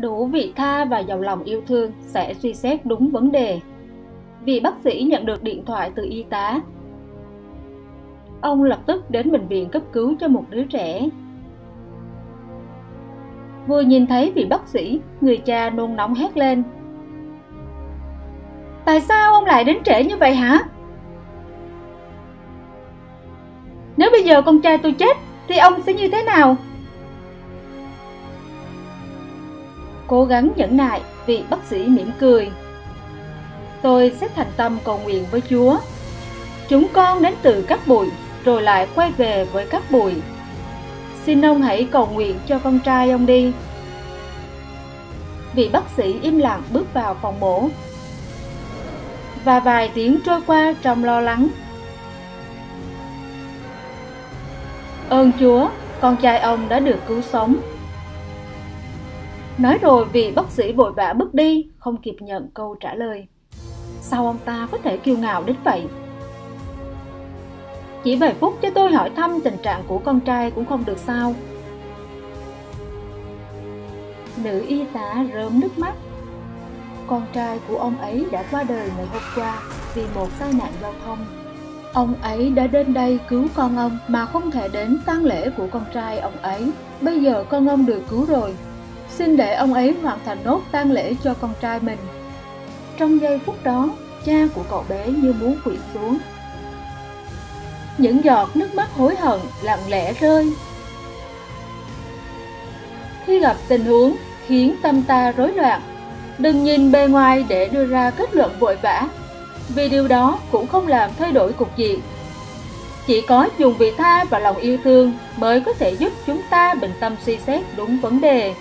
đủ vị tha và giàu lòng yêu thương sẽ suy xét đúng vấn đề. Vị bác sĩ nhận được điện thoại từ y tá. Ông lập tức đến bệnh viện cấp cứu cho một đứa trẻ. Vừa nhìn thấy vị bác sĩ, người cha nôn nóng hét lên. Tại sao ông lại đến trễ như vậy hả? Nếu bây giờ con trai tôi chết, thì ông sẽ như thế nào? Cố gắng nhẫn nại vị bác sĩ mỉm cười. Tôi sẽ thành tâm cầu nguyện với chúa. Chúng con đến từ các bụi, rồi lại quay về với các bụi. Xin ông hãy cầu nguyện cho con trai ông đi. Vị bác sĩ im lặng bước vào phòng mổ. Và vài tiếng trôi qua trong lo lắng. Ơn chúa, con trai ông đã được cứu sống nói rồi vị bác sĩ vội vã bước đi, không kịp nhận câu trả lời. Sao ông ta có thể kiêu ngạo đến vậy? Chỉ vài phút cho tôi hỏi thăm tình trạng của con trai cũng không được sao. Nữ y tá rơm nước mắt. Con trai của ông ấy đã qua đời ngày hôm qua vì một tai nạn giao thông. Ông ấy đã đến đây cứu con ông mà không thể đến tang lễ của con trai ông ấy. Bây giờ con ông được cứu rồi xin để ông ấy hoàn thành nốt tang lễ cho con trai mình. Trong giây phút đó, cha của cậu bé như muốn quỵ xuống. Những giọt nước mắt hối hận lặng lẽ rơi. Khi gặp tình huống khiến tâm ta rối loạn, đừng nhìn bề ngoài để đưa ra kết luận vội vã, vì điều đó cũng không làm thay đổi cục diện. Chỉ có dùng vị tha và lòng yêu thương mới có thể giúp chúng ta bình tâm suy xét đúng vấn đề.